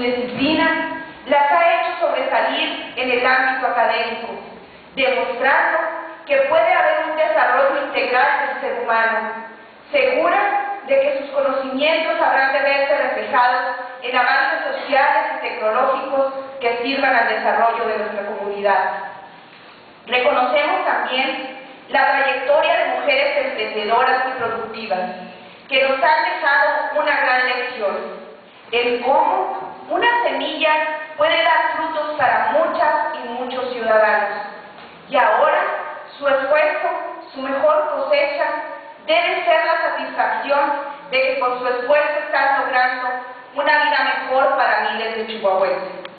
disciplina las ha hecho sobresalir en el ámbito académico, demostrando que puede haber un desarrollo integral del ser humano, segura de que sus conocimientos habrán de verse reflejados en avances sociales y tecnológicos que sirvan al desarrollo de nuestra comunidad. Reconocemos también la trayectoria de mujeres emprendedoras y productivas que nos han dejado una gran lección, el cómo una semilla puede dar frutos para muchas y muchos ciudadanos. Y ahora su esfuerzo, su mejor cosecha, debe ser la satisfacción de que con su esfuerzo están logrando una vida mejor para miles de chihuahuenses.